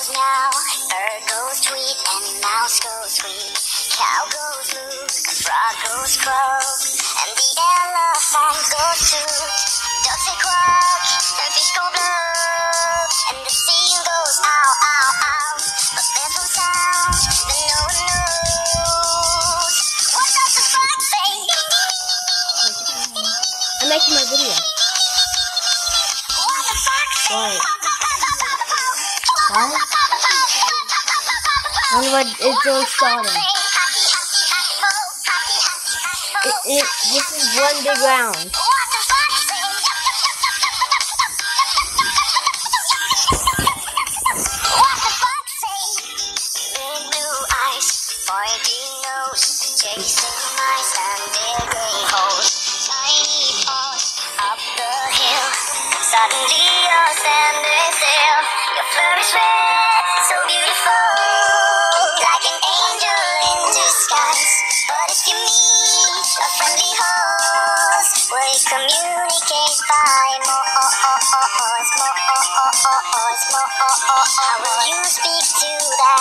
goes meow, bird goes tweet, and mouse goes sweet. Cow goes moo, frog goes croak, and the elephant goes toot. Ducks say quack, and fish go blub, and the seal goes ow, ow, ow. But there's no sound that no one knows. What does the fox say? I'm making my video. What the say? Why? Why? And what it's all starting. It, it, this is one big round. Suddenly you're How will you speak to that?